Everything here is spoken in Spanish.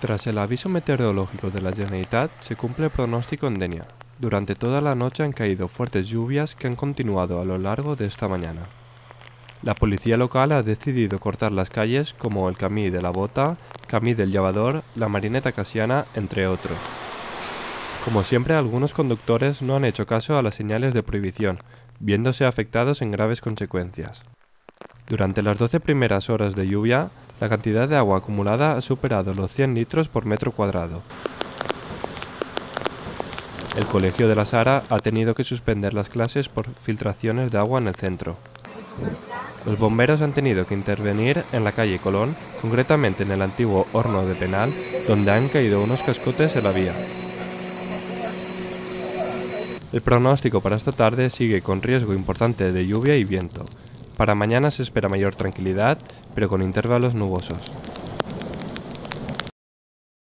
Tras el aviso meteorológico de la Generalitat, se cumple el pronóstico en Denia. Durante toda la noche han caído fuertes lluvias que han continuado a lo largo de esta mañana. La policía local ha decidido cortar las calles como el Camí de la Bota, Camí del Llevador, la Marineta Casiana, entre otros. Como siempre, algunos conductores no han hecho caso a las señales de prohibición, viéndose afectados en graves consecuencias. Durante las 12 primeras horas de lluvia, la cantidad de agua acumulada ha superado los 100 litros por metro cuadrado. El Colegio de la Sara ha tenido que suspender las clases por filtraciones de agua en el centro. Los bomberos han tenido que intervenir en la calle Colón, concretamente en el antiguo horno de penal, donde han caído unos cascotes en la vía. El pronóstico para esta tarde sigue con riesgo importante de lluvia y viento. Para mañana se espera mayor tranquilidad, pero con intervalos nubosos.